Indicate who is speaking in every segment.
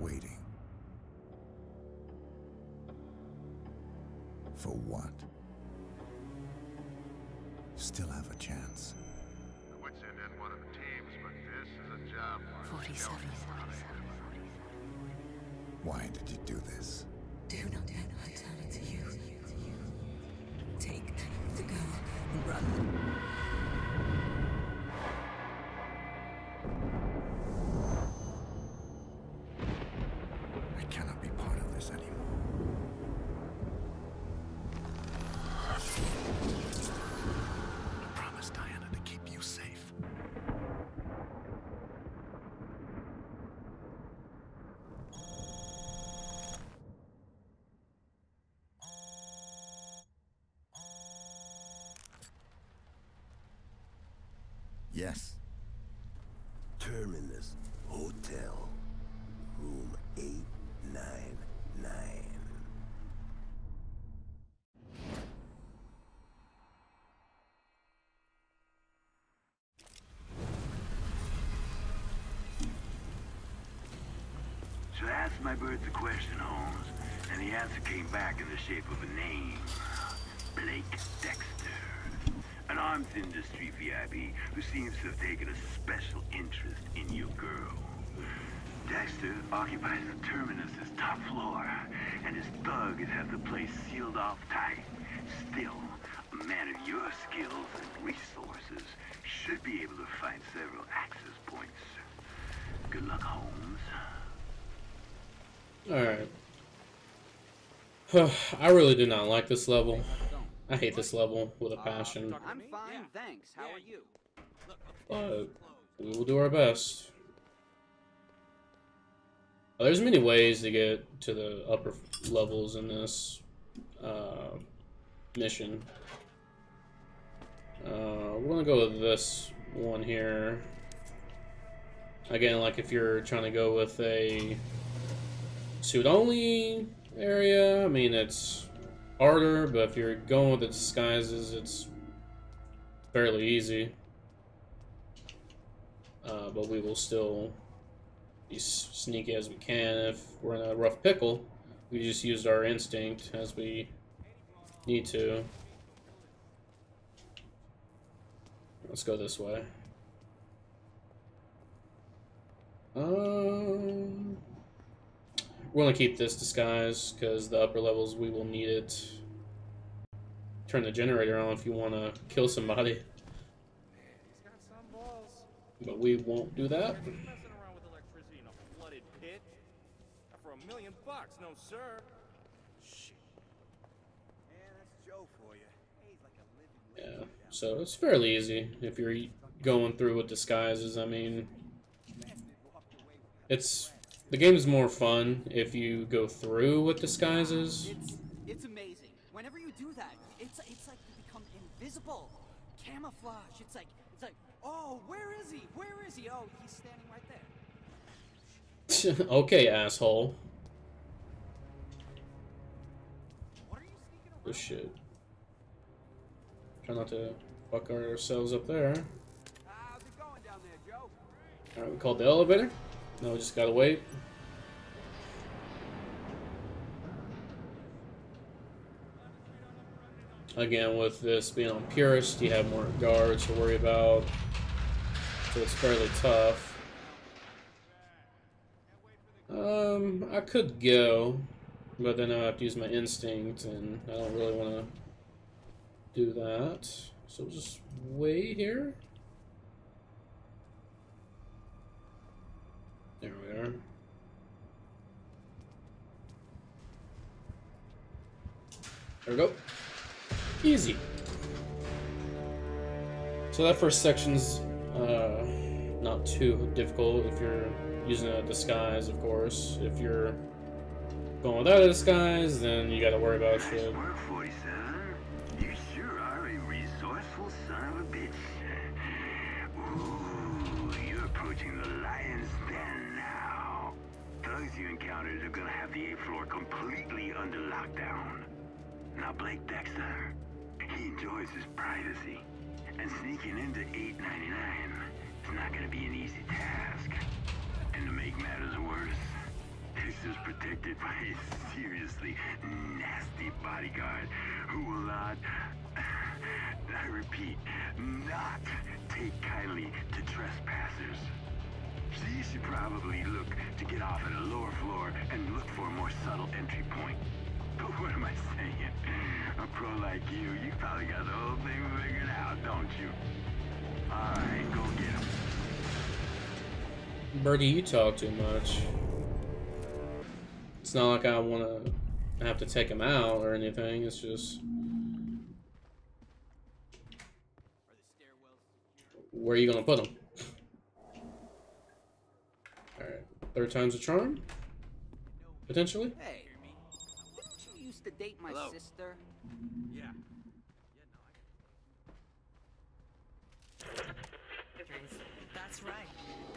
Speaker 1: Waiting. For what? Still have a chance.
Speaker 2: I would send in one of the teams, but this is a job.
Speaker 3: 47.
Speaker 1: Why did you do this?
Speaker 3: Do not let her turn it to you. Take the girl and run.
Speaker 1: Yes.
Speaker 4: Terminus Hotel, room 899.
Speaker 5: So I asked my birds a question, Holmes, and the answer came back in the shape of a name. Blake Dexter. An arms industry VIP who seems to have taken a special interest in your girl. Dexter occupies the Terminus's top floor, and his thugs have the place sealed off tight. Still, a man of your skills and resources should be able to find several access points. Good luck, Holmes.
Speaker 6: Alright. I really do not like this level. I hate this level with a passion.
Speaker 7: I'm fine, thanks. How are you?
Speaker 6: But we will do our best. Uh, There's many ways to get to the upper levels in this uh, mission. Uh, we're gonna go with this one here. Again, like if you're trying to go with a suit only area, I mean it's harder, but if you're going with the disguises, it's fairly easy. Uh, but we will still be sneaky as we can. If we're in a rough pickle, we just use our instinct as we need to. Let's go this way. Um, we're gonna keep this disguise because the upper levels we will need it. Turn the generator on if you want to kill somebody, but we won't do that.
Speaker 8: Bucks, no sir.
Speaker 7: Yeah,
Speaker 6: so it's fairly easy if you're going through with disguises. I mean, it's the game's more fun if you go through with disguises.
Speaker 7: It's it's amazing. Whenever you do that, it's it's like you become invisible. Camouflage. It's like it's like, oh, where is he? Where is he? Oh, he's standing right there.
Speaker 6: okay, asshole.
Speaker 7: What are you sneaking around?
Speaker 6: This shit. Try not to fuck ourselves up there.
Speaker 7: Ah, How's it going down there, Joe?
Speaker 6: Alright, we called the elevator. No, we just gotta wait. Again, with this being on Purist, you have more guards to worry about. So it's fairly tough. Um, I could go, but then I have to use my instinct, and I don't really want to do that. So just wait here. There we are. There we go. Easy. So that first section's uh, not too difficult if you're using a disguise, of course. If you're going without a disguise, then you gotta worry about shit.
Speaker 5: You encountered are gonna have the eighth floor completely under lockdown. Now, Blake Dexter, he enjoys his privacy. And sneaking into 899 is not gonna be an easy task. And to make matters worse, Dexter's protected by a seriously nasty bodyguard who will not, I repeat, not take kindly to trespassers. So you should probably look to get off at a lower floor and look for a more subtle entry point. But what am I saying? A pro like you, you probably got the whole thing figured out, don't you? Alright, go get him.
Speaker 6: Birdie, you talk too much. It's not like I want to have to take him out or anything. It's just where are you gonna put him? All right, third time's a charm, potentially.
Speaker 7: Hey, didn't you used to date my
Speaker 8: Hello.
Speaker 7: sister?
Speaker 8: Yeah.
Speaker 3: That's right.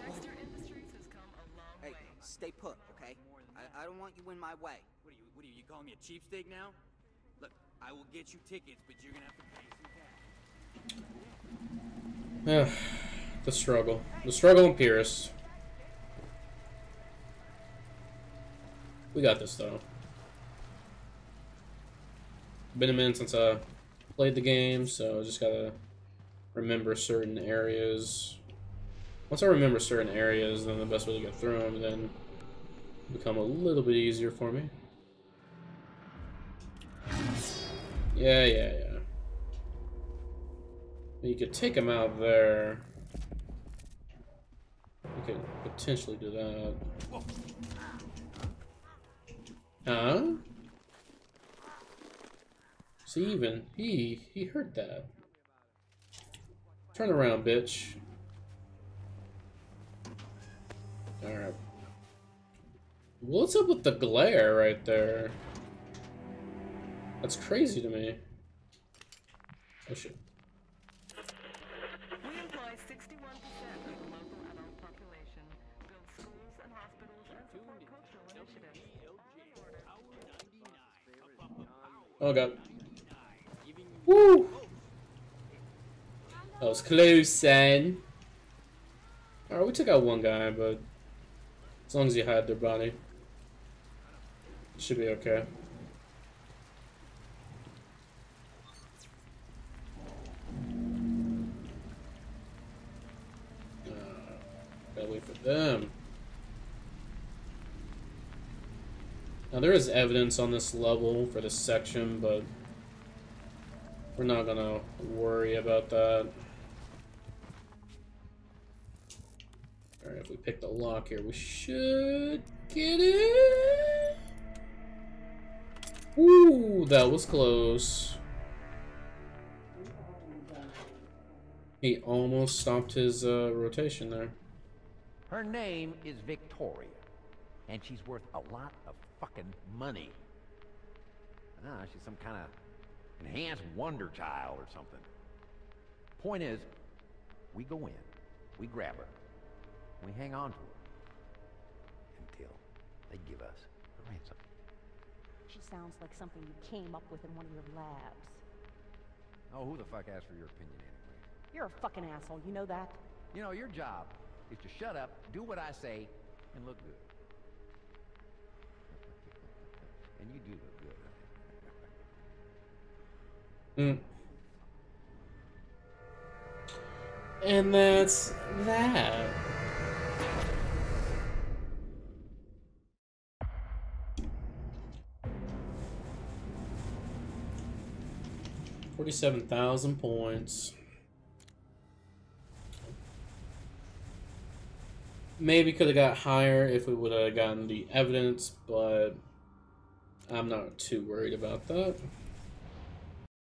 Speaker 9: Dexter Industries has come a long
Speaker 7: Hey,
Speaker 9: way.
Speaker 7: stay put, okay? I, I don't want you in my way.
Speaker 8: What are you? What are you? You calling me a cheapsteak now? Look, I will get you tickets, but you're gonna have to pay some cash.
Speaker 6: Yeah, the struggle, the struggle in Purist. We got this though. Been a minute since I played the game, so I just gotta remember certain areas. Once I remember certain areas, then the best way to get through them then become a little bit easier for me. Yeah, yeah, yeah. You could take him out there. You could potentially do that. Huh? See, even he he heard that. Turn around, bitch. All right. What's up with the glare right there? That's crazy to me. Oh shit. Oh god. Woo! That was close, son. Alright, we took out one guy, but as long as you hide their body, should be okay. Uh, gotta wait for them. Now there is evidence on this level for this section, but we're not gonna worry about that. Alright, if we pick the lock here, we should get it. Ooh, that was close. He almost stopped his uh, rotation there.
Speaker 10: Her name is Victoria, and she's worth a lot of fucking money. Ah, she's some kind of enhanced wonder child or something. Point is, we go in, we grab her, we hang on to her until they give us a ransom.
Speaker 11: She sounds like something you came up with in one of your labs.
Speaker 10: Oh, who the fuck asked for your opinion anyway?
Speaker 11: You're a fucking asshole, you know that?
Speaker 10: You know, your job is to shut up, do what I say, and look good. and you do look good, right?
Speaker 6: Mm. And that's that. Forty-seven thousand points. Maybe could have got higher if we would have gotten the evidence, but I'm not too worried about that.